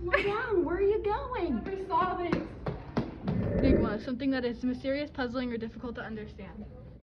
Slow down. Where are you going? Never saw this. Enigma, something that is mysterious, puzzling, or difficult to understand.